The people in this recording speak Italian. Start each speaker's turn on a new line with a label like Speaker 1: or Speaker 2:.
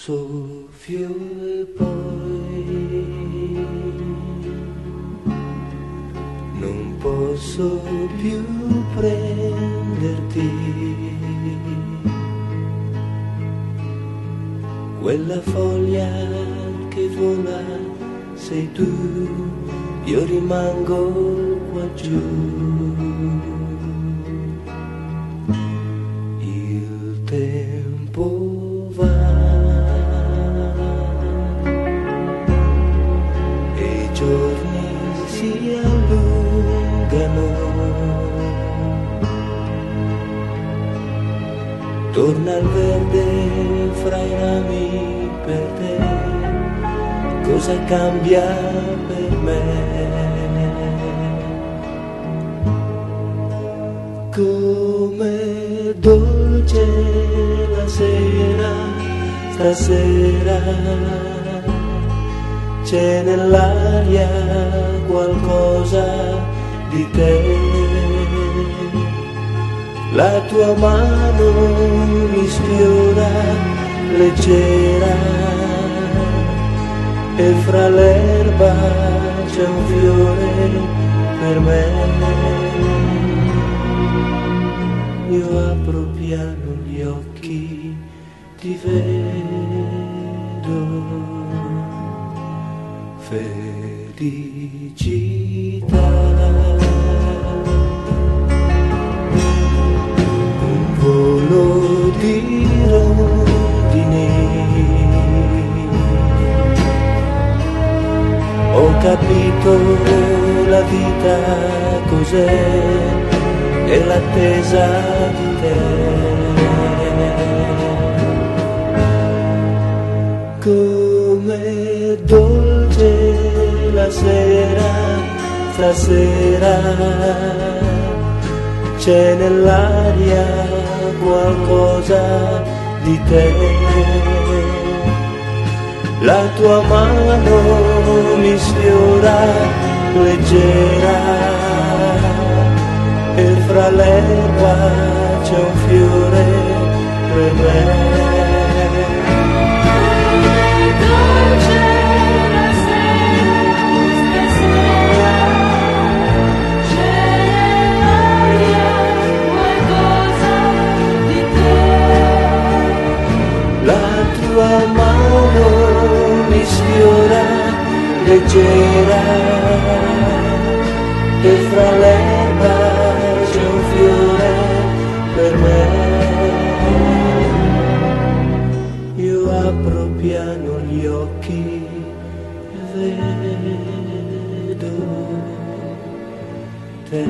Speaker 1: soffio e poi non posso più prenderti. Quella foglia che vola sei tu io rimango qua giù Torna al verde fra i rami per te, cosa cambia per me? come dolce la sera, stasera c'è nell'aria qualcosa di te. La tua mano mi sfiora leggera e fra l'erba c'è un fiore per me io apro piano gli occhi, ti vedo felicità. Capito la vita cos'è e l'attesa di te. Come dolce la sera, stasera c'è nell'aria qualcosa di te. La tua mano sfiora leggera e fra l'erba c'è un fiore leggera e fra l'erba c'è un fiore per me. Io apro piano gli occhi e vedo te.